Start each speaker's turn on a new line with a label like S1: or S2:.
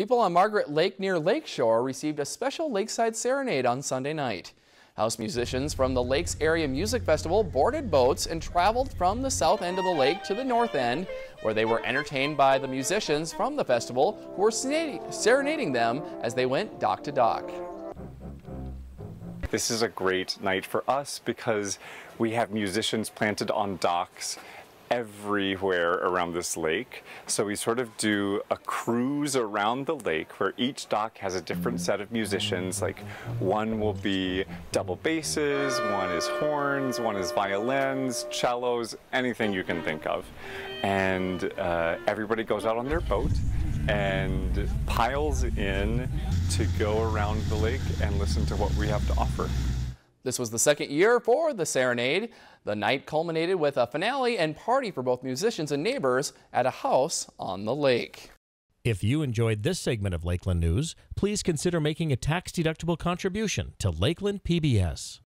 S1: People on Margaret Lake near Lakeshore received a special lakeside serenade on Sunday night. House musicians from the Lakes Area Music Festival boarded boats and traveled from the south end of the lake to the north end, where they were entertained by the musicians from the festival who were serenading them as they went dock to dock.
S2: This is a great night for us because we have musicians planted on docks everywhere around this lake. So we sort of do a cruise around the lake where each dock has a different set of musicians. Like one will be double basses, one is horns, one is violins, cellos, anything you can think of. And uh, everybody goes out on their boat and piles in to go around the lake and listen to what we have to offer.
S1: This was the second year for the Serenade. The night culminated with a finale and party for both musicians and neighbors at a house on the lake.
S3: If you enjoyed this segment of Lakeland News, please consider making a tax-deductible contribution to Lakeland PBS.